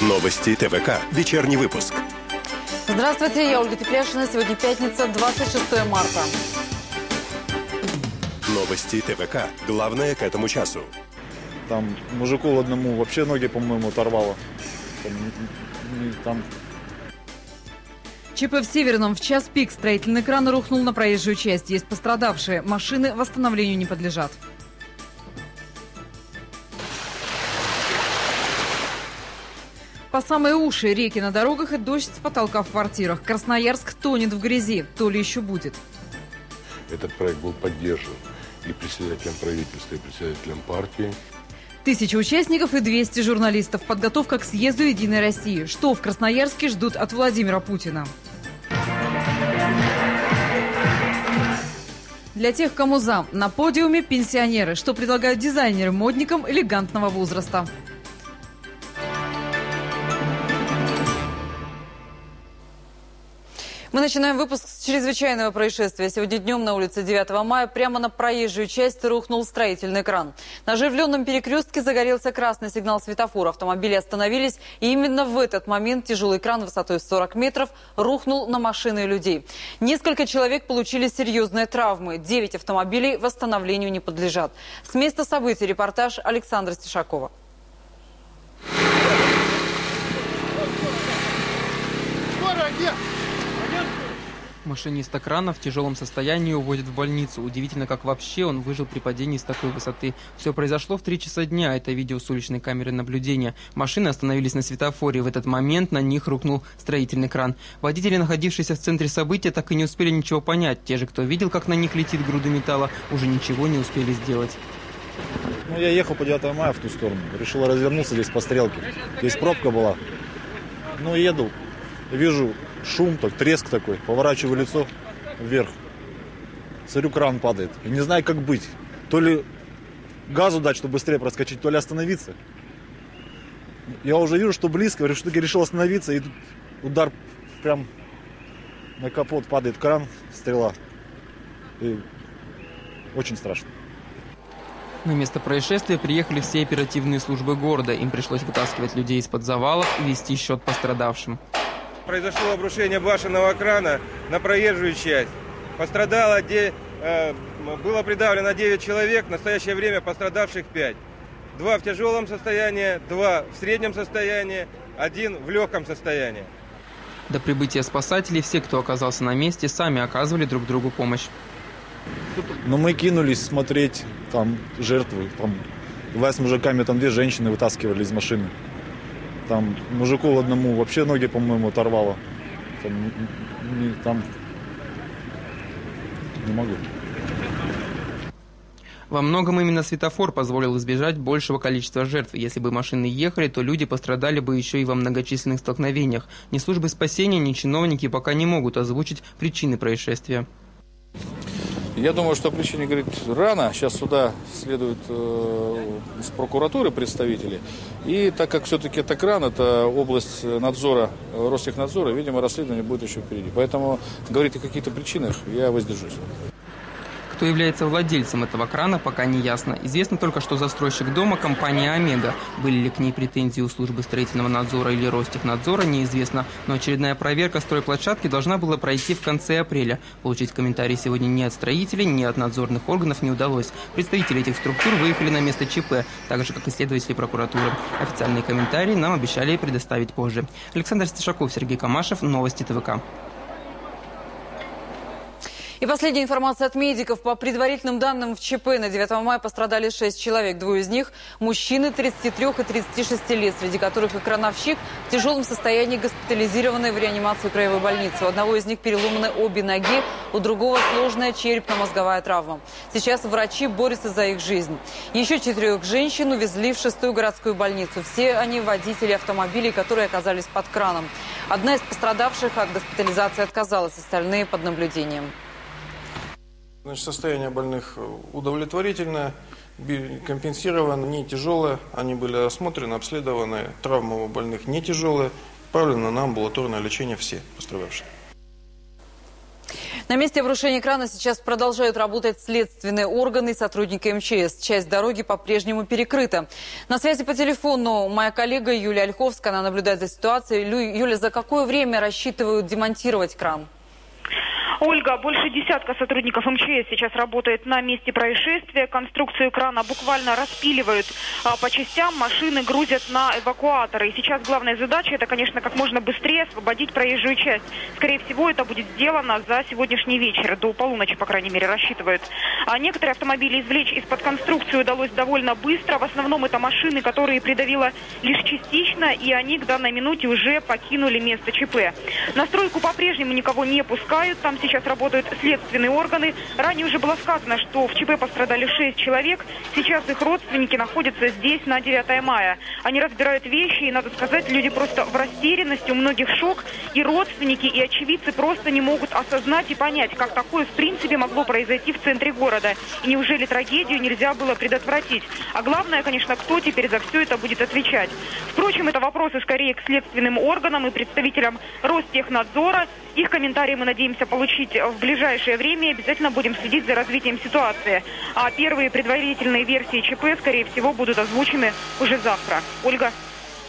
Новости ТВК. Вечерний выпуск. Здравствуйте, я Ольга Тепляшина. Сегодня пятница, 26 марта. Новости ТВК. Главное к этому часу. Там мужику одному вообще ноги, по-моему, оторвало. Там, там ЧП в Северном. В час пик строительный кран рухнул на проезжую часть. Есть пострадавшие. Машины восстановлению не подлежат. По самые уши реки на дорогах и дождь с потолка в квартирах. Красноярск тонет в грязи. То ли еще будет. Этот проект был поддержан и председателем правительства, и председателем партии. Тысяча участников и 200 журналистов. Подготовка к съезду «Единой России». Что в Красноярске ждут от Владимира Путина? Для тех, кому за, на подиуме пенсионеры. Что предлагают дизайнеры модникам элегантного возраста? Мы начинаем выпуск с чрезвычайного происшествия. Сегодня днем на улице 9 мая прямо на проезжую часть рухнул строительный кран. На оживленном перекрестке загорелся красный сигнал светофора. Автомобили остановились, и именно в этот момент тяжелый кран высотой в 40 метров рухнул на машины и людей. Несколько человек получили серьезные травмы. Девять автомобилей восстановлению не подлежат. С места событий репортаж Александра Стешакова. Машиниста крана в тяжелом состоянии увозят в больницу. Удивительно, как вообще он выжил при падении с такой высоты. Все произошло в 3 часа дня. Это видео с уличной камеры наблюдения. Машины остановились на светофоре. В этот момент на них рухнул строительный кран. Водители, находившиеся в центре события, так и не успели ничего понять. Те же, кто видел, как на них летит груда металла, уже ничего не успели сделать. Ну, я ехал по 9 мая в ту сторону. Решил развернуться здесь по стрелке. Здесь пробка была. Ну, еду. Вижу шум, так, треск такой. Поворачиваю лицо вверх. Смотрю, кран падает. И не знаю, как быть. То ли газу дать, чтобы быстрее проскочить, то ли остановиться. Я уже вижу, что близко. Что решил остановиться. И тут удар прям на капот падает кран, стрела. И очень страшно. На место происшествия приехали все оперативные службы города. Им пришлось вытаскивать людей из-под завалов и вести счет пострадавшим. Произошло обрушение башенного крана на проезжую часть. Пострадало, де- э, было придавлено 9 человек, в настоящее время пострадавших 5. Два в тяжелом состоянии, два в среднем состоянии, один в легком состоянии. До прибытия спасателей все, кто оказался на месте, сами оказывали друг другу помощь. Но мы кинулись смотреть там жертвы. Там два с мужиками, там две женщины вытаскивали из машины. Там мужику одному вообще ноги, по-моему, оторвало. Там, не, там не могу. Во многом именно светофор позволил избежать большего количества жертв. Если бы машины ехали, то люди пострадали бы еще и во многочисленных столкновениях. Ни службы спасения, ни чиновники пока не могут озвучить причины происшествия. Я думаю, что о причине говорить рано. Сейчас сюда следуют э, из прокуратуры представители. И так как все-таки это кран, это область надзора, Ростехнадзора, видимо, расследование будет еще впереди. Поэтому говорить о каких-то причинах я воздержусь. Кто является владельцем этого крана, пока не ясно. Известно только, что застройщик дома – компания «Омега». Были ли к ней претензии у службы строительного надзора или Ростехнадзора, неизвестно. Но очередная проверка стройплощадки должна была пройти в конце апреля. Получить комментарий сегодня ни от строителей, ни от надзорных органов не удалось. Представители этих структур выехали на место ЧП, так же, как и следователи прокуратуры. Официальные комментарии нам обещали предоставить позже. Александр Стешаков, Сергей Камашев, Новости ТВК. И последняя информация от медиков. По предварительным данным, в ЧП на 9 мая пострадали 6 человек. Двое из них – мужчины 33 и 36 лет, среди которых и крановщик в тяжелом состоянии госпитализированный в реанимацию краевой больницы. У одного из них переломаны обе ноги, у другого сложная черепно-мозговая травма. Сейчас врачи борются за их жизнь. Еще четырех женщин увезли в шестую городскую больницу. Все они водители автомобилей, которые оказались под краном. Одна из пострадавших от госпитализации отказалась, остальные под наблюдением. Значит, состояние больных удовлетворительное. би- компенсированы, не тяжелые. Они были осмотрены, обследованы. Травмы у больных не тяжелые. Отправлены на амбулаторное лечение все пострадавшие. На месте обрушения крана сейчас продолжают работать следственные органы и сотрудники МЧС. Часть дороги по-прежнему перекрыта. На связи по телефону моя коллега Юлия Ольховская. Она наблюдает за ситуацией. Юля, за какое время рассчитывают демонтировать кран? Ольга, больше десятка сотрудников МЧС сейчас работает на месте происшествия. Конструкцию крана буквально распиливают а, по частям, машины грузят на эвакуаторы. И сейчас главная задача это, конечно, как можно быстрее освободить проезжую часть. Скорее всего, это будет сделано за сегодняшний вечер, до полуночи, по крайней мере, рассчитывают. А некоторые автомобили извлечь из-под конструкции удалось довольно быстро. В основном это машины, которые придавило лишь частично, и они к данной минуте уже покинули место ЧП. На стройку по-прежнему никого не пускают. Там сейчас работают следственные органы. Ранее уже было сказано, что в ЧП пострадали 6 человек. Сейчас их родственники находятся здесь на 9 мая. Они разбирают вещи, и, надо сказать, люди просто в растерянности, у многих шок. И родственники, и очевидцы просто не могут осознать и понять, как такое в принципе могло произойти в центре города. И неужели трагедию нельзя было предотвратить? А главное, конечно, кто теперь за все это будет отвечать. Впрочем, это вопросы скорее к следственным органам и представителям Ростехнадзора. Их комментарии мы надеемся получить в ближайшее время. Обязательно будем следить за развитием ситуации. А первые предварительные версии ЧП, скорее всего, будут озвучены уже завтра. Ольга.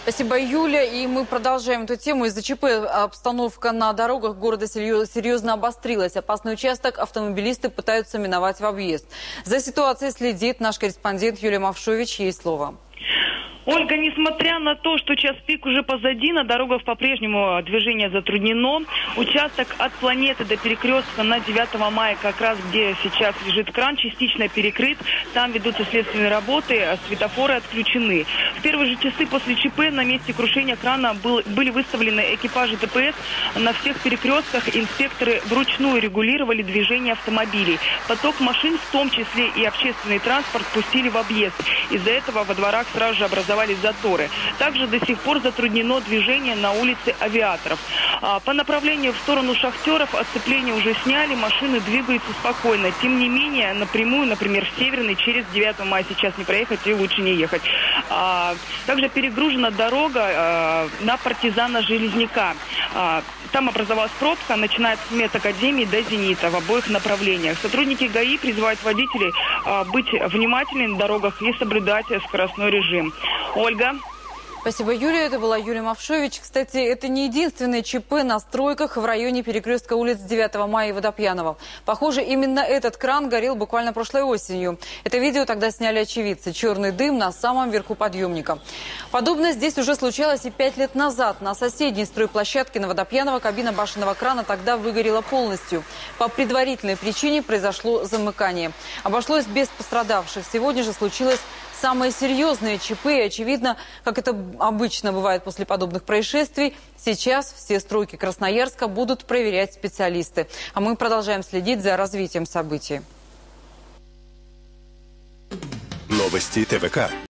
Спасибо, Юля. И мы продолжаем эту тему. Из-за ЧП обстановка на дорогах города серьез- серьезно обострилась. Опасный участок автомобилисты пытаются миновать в объезд. За ситуацией следит наш корреспондент Юлия Мавшович. Ей слово. Ольга, несмотря на то, что час пик уже позади, на дорогах по-прежнему движение затруднено. Участок от планеты до перекрестка на 9 мая, как раз где сейчас лежит кран, частично перекрыт. Там ведутся следственные работы, а светофоры отключены. В первые же часы после ЧП на месте крушения крана был- были выставлены экипажи ДПС. На всех перекрестках инспекторы вручную регулировали движение автомобилей. Поток машин, в том числе и общественный транспорт, пустили в объезд. Из-за этого во дворах сразу же образовались заторы. Также до сих пор затруднено движение на улице авиаторов. А, По направлению в сторону шахтеров оцепление уже сняли, машины двигаются спокойно. Тем не менее, напрямую, например, в Северный через 9 мая сейчас не проехать и лучше не ехать. А, Также перегружена дорога а, на партизана Железняка. Там образовалась пробка, начиная с медакадемии до Зенита в обоих направлениях. Сотрудники ГАИ призывают водителей быть внимательными на дорогах и соблюдать скоростной режим. Ольга. Спасибо, Юлия. Это была Юлия Мавшович. Кстати, это не единственное ЧП на стройках в районе перекрестка улиц 9 мая и Водопьянова. Похоже, именно этот кран горел буквально прошлой осенью. Это видео тогда сняли очевидцы. Черный дым на самом верху подъемника. Подобное здесь уже случалось и пять лет назад. На соседней стройплощадке на Водопьянова кабина башенного крана тогда выгорела полностью. По предварительной причине произошло замыкание. Обошлось без пострадавших. Сегодня же случилось самые серьезные ЧП. И очевидно, как это обычно бывает после подобных происшествий, сейчас все стройки Красноярска будут проверять специалисты. А мы продолжаем следить за развитием событий. Новости ТВК.